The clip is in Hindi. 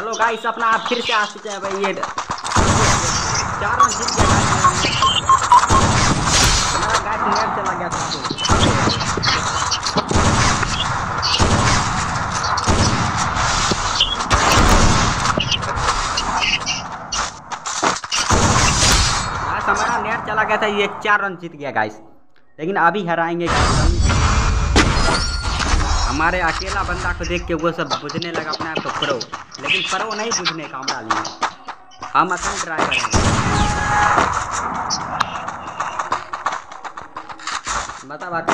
गाइस, अपना आप फिर से आ चुके हैं भाई, ये चार रन जीत गया हमारा गाइस नेट चला गया था। हमारा नेट चला गया था, ये चार रन जीत गया, गाइस। लेकिन अभी हराएँगे। हमारे अकेला बंदा को देख के वो सब बुझने लगा अपने आप को प्रो लेकिन प्रो नहीं बुझने का हमारा लिए। हम असल ट्राई करेंगे बता बात